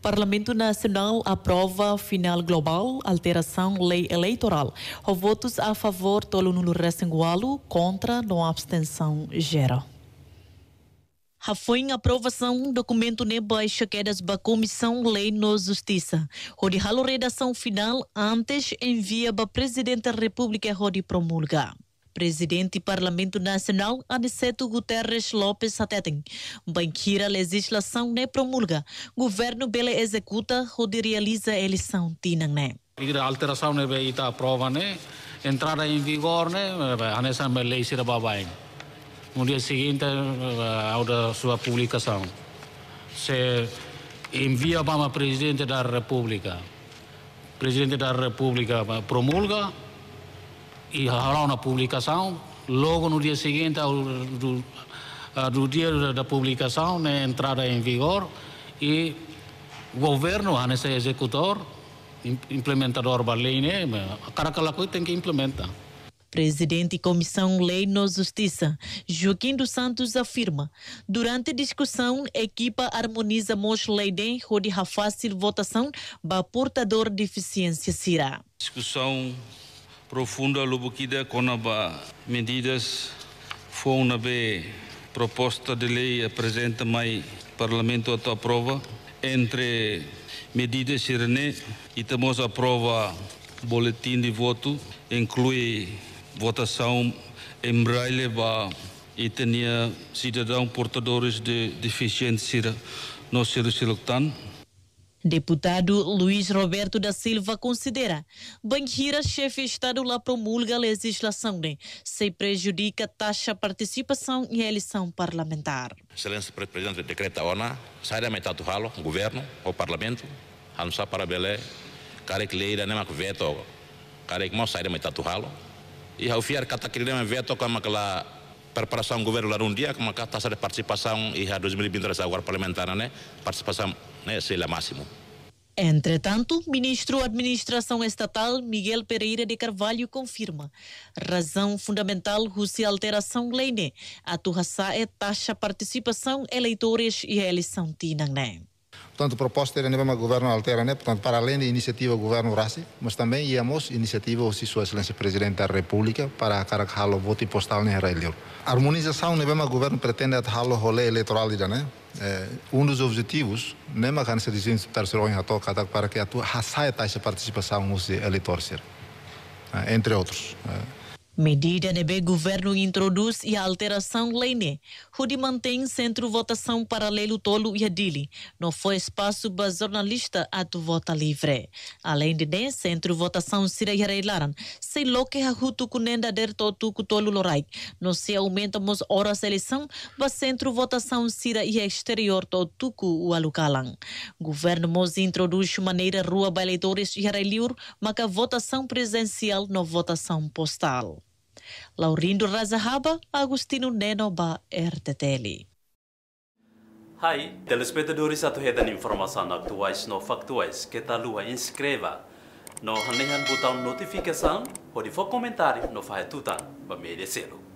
Parlamento Nacional aprova final global alteração lei eleitoral. O votos a favor tolo nulo recengualo, contra não abstenção gera. A foi em aprovação documento ne baixa quedas da Comissão Lei no Justiça. A redação final antes envia para Presidente da República onde promulga. Presidente do Parlamento Nacional, Aniceto Guterres Lopes Ateten. Banqueira legislação ne promulga. Governo bele executa onde realiza eleição tinang ne. A alteração ne está aprova ne. Entrada em vigor ne. Anessa lei sira babain. No dia seguinte, a sua publicação. Se envia para o Presidente da República. Presidente da República promulga e haverá uma publicação. Logo no dia seguinte, do, do dia da publicação, na entrada em vigor, e o governo, nesse executor, implementador da lei, né? cada coisa tem que implementar. Presidente e Comissão Lei no Justiça, Joaquim dos Santos afirma, durante a discussão, a equipa harmoniza mos lei de onde a fácil votação para portador de deficiência será. Discussão profunda lubukida com medidas foi uma proposta de lei apresenta mais parlamento a aprova. Entre medidas sirene e temos aprova boletim de voto inclui votação em braille e tinha cidadão portadores de deficiência no ser silutan Deputado Luiz Roberto da Silva considera Banqueira chefe Estado lá promulga a legislação né, se prejudica taxa de participação em eleição parlamentar. Excelência Presidente decreta ONA, sai da metade do ralo, governo, o parlamento, hansa para belé, cara que leira nem que veto, cara que não sai da metade do ralo, e ao fiar que veto como aquela preparação do governo lá um dia, como a taxa de participação e a 2023 agora parlamentar, né, participação né, sei lá máximo. Entretanto, ministro da Administração Estatal Miguel Pereira de Carvalho confirma razão fundamental se alteração lei né, atuação é taxa participação eleitores e eleição tinang. Portanto, a proposta era o governo altera, né? Portanto, para além da iniciativa do governo RASI, mas também íamos iniciativa de Sua Excelência Presidente da República para carregar o voto postal na Israel. A harmonização, né? O governo pretende atuar o rolê eleitoral, né? É, um dos objetivos, nem né? Mas dizer terceiro em toca para que a taxa de participação dos eleitores, entre outros. Medida nebe governo introduz e a alteração lei ne, onde mantém centro votação paralelo tolo e adili. Não foi espaço para jornalista a tu vota livre. Além de ne, centro votação sira reilaran, sei lo que a hutu kunenda der totu tolo lorai. Não se aumentamos horas eleição, para centro votação sira e exterior totuku o. Governo mos introduz maneira rua eleitores e reiliur, mas a votação presencial no votação postal. Laurindo Razahaba, Agustino Nenoba, RTTL. Hai, telespectadores informasi aktuais no faktuais, kita lua inscreva no hanehan botão notificação, pode for comentário no fahetutan, ba media selo.